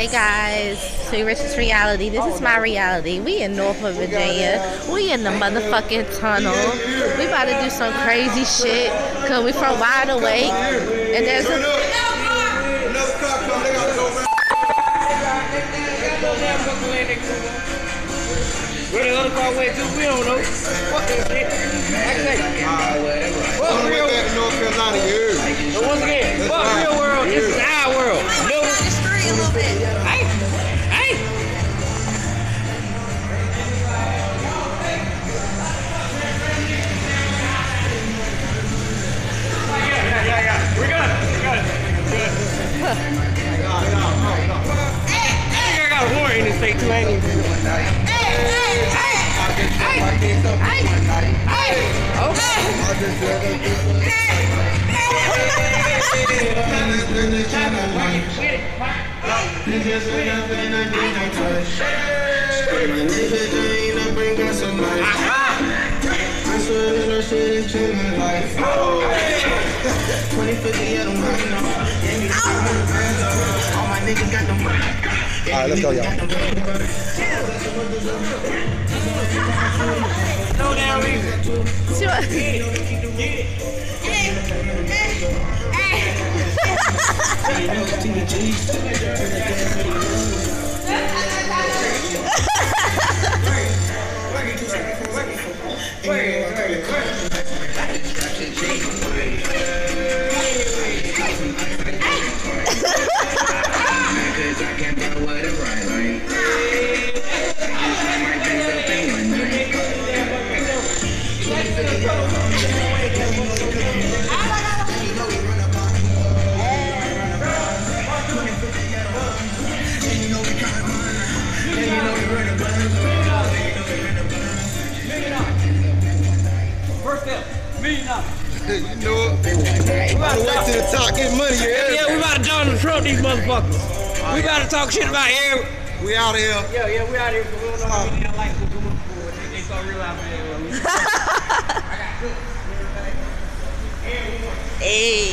Hey guys, Sweet Riches reality. This is my reality. We in Norfolk, Virginia. We in the motherfucking tunnel. We about to do some crazy shit because we from Wide Awake. And there's a. Where the other car went to, we don't know. Fuck that shit. Got a warrant in this state too, ain't it? All right, let's go, y'all. No damn reason. First step, million You know it. All the way to the top, get money, heard? Yeah, we about to Donald Trump these motherfuckers. We about to talk shit about air. We out here. Yeah, yeah, we out here. We don't know how like come up for. They, they start realizing that. Hey.